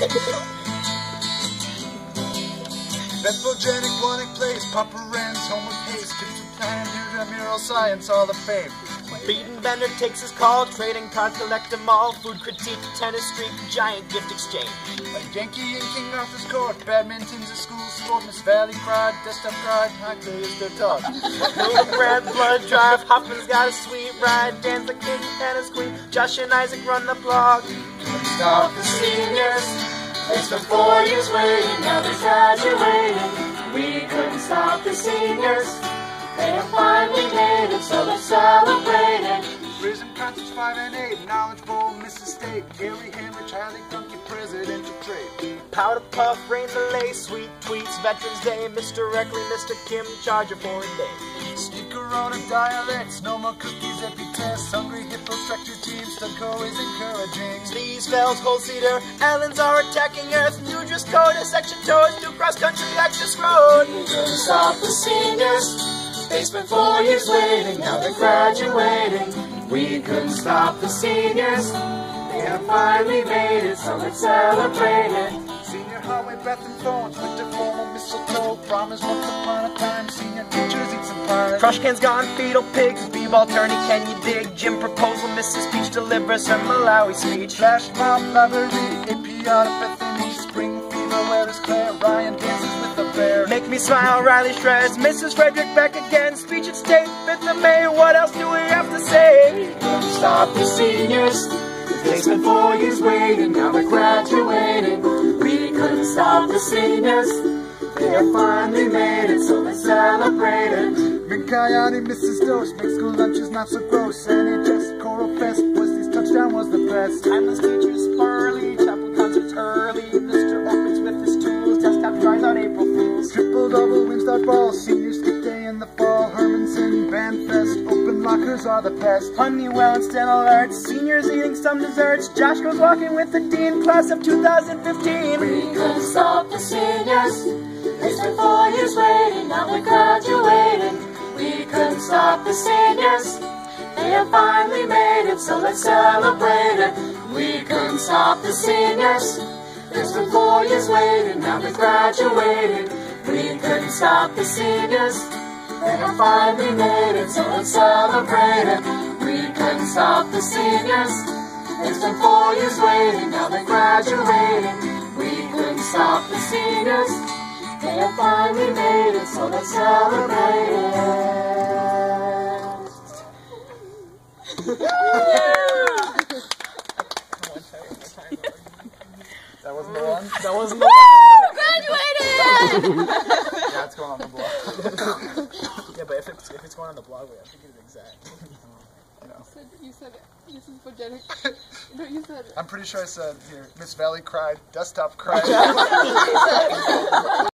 Beth Bodjanac, Wannick Place, Papa Renz, home of haste, of plan, mural science, all the fame. Biedenbender takes his call, trading cards, collect them all, food critique, tennis street, giant gift exchange. A Yankee in King Arthur's court, badminton's a school sport, Miss Valley cried, desktop cried, Hockley is their talk. Moving bread, blood drive, Hoffman's got a sweet ride, Dan's the king, Hannah's queen, Josh and Isaac run the blog. Stop the seniors, they spent four years waiting, now they're graduating. We couldn't stop the seniors, they have finally made it, so let's celebrate it. Prism concerts 5 and 8, Knowledge knowledgeable Mrs. State, Gary Hammer, Charlie Dunky, presidential trade. Powder puff, rain the lace, sweet tweets, Veterans Day, Mr. Roekle, Mr. Kim, charge a day. On a dialects, no more cookies, epi tests, hungry hippo structure teams, Stud Co is encouraging. Sleeves, Fells, Whole Cedar, Alans are attacking Earth, New Dress Coda, section toes, new cross country, access road. We couldn't stop the seniors, they spent four years waiting, now they're graduating. We couldn't stop the seniors, they have finally made it, so let's celebrate it. Senior highway bathroom phones, winter formal mistletoe, once upon a time, senior teachers eat some pie. Crush cans gone, fetal pigs, b-ball tourney, can you dig? Gym proposal, Mrs. Pietsch delivers her Malawi speech. Flash mob, library, AP out of Bethany, spring fever, where is Claire? Ryan dances with the bear. Make me smile, Riley shreds, Mrs. Frederick back again, speech at state, 5th of May, what else do we have to say? Couldn't stop the seniors, they spent four years waiting, now we're graduating. We couldn't stop the seniors, they have finally made it, so let's celebrate it. Minkayani, Mrs. Dose, make school lunches not so gross. And it just Choral Fest, Wesley's touchdown was the best. Timeless teachers, early, chapel concerts early, Mr. Opens with his tools, desktop tries on April Fools. Triple double, wins that ball, lockers are the best. Honeywell and Stan alerts, seniors eating some desserts, Josh goes walking with the dean, class of 2015. We couldn't stop the seniors, they spent four years waiting, now they're graduating. We couldn't stop the seniors, they have finally made it, so let's celebrate it. We couldn't stop the seniors, they spent four years waiting, now they're graduating. We couldn't stop the seniors, they have finally made it, so let's celebrate it. We couldn't stop the seniors, It's been four years waiting, now they're graduating. We couldn't stop the seniors, they have finally made it, so let's celebrate it. That wasn't the one? That wasn't the Graduated! Yeah, it's going on the blog. But if it's, if it's going on the blog, we have to get it exact. said, you said this is no, you said. I'm pretty sure I said here, Miss Valley cried, desktop cried.